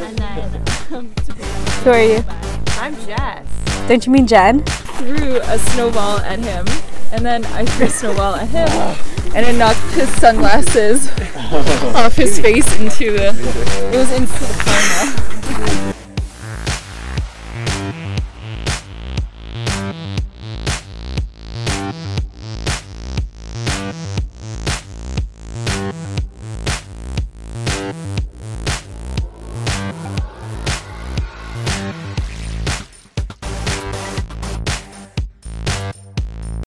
And then um, Who are you? I'm Jess. Don't you mean Jen? Threw a snowball at him, and then I threw a snowball at him, and it knocked his sunglasses off his face into the. It was into the camera.